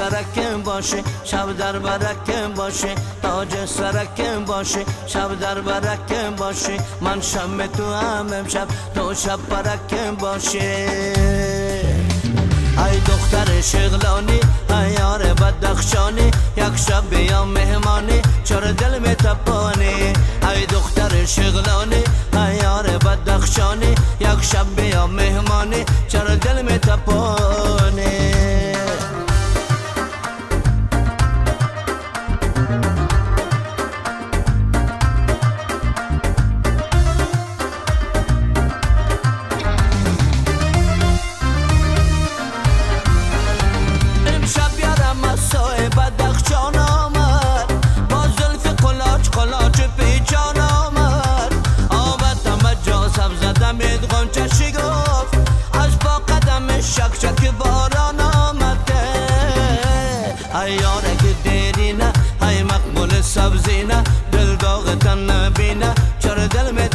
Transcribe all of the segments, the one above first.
سرک باشه شب در برک باشه تاج سرک باشه شب در برک باشه. من شم تو هم امشب تو شب برک باشه. ای دختر شغلانی ای یار بدخشانی یک شب بیا مهمانی. چرا دل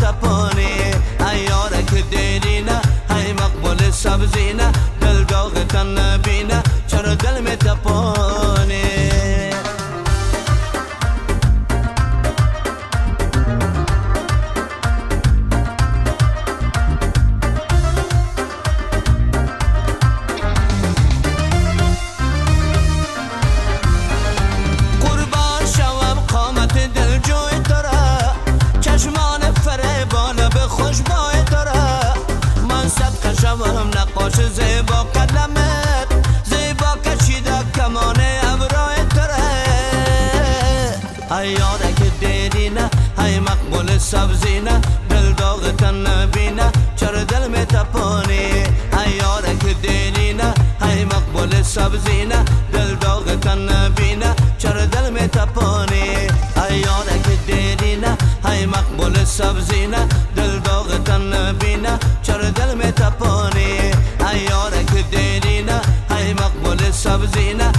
دل می تپانی ایاره که دیدی نه ای مقبول سبزی یاره که دیدی نه های مقبول سبزی نه دل داغ تن نبینه چرا دل می تپانی ای یاره که دیدی نه های مقبول سبزی نه دل داغ تن نبینه چرا دل می تپانی ای یاره که دیدی نه های مقبول سبزی نه دل داغ تن نبینه چرا دل می تپانی ای یاره که دیدی نه های مقبول سبزی نه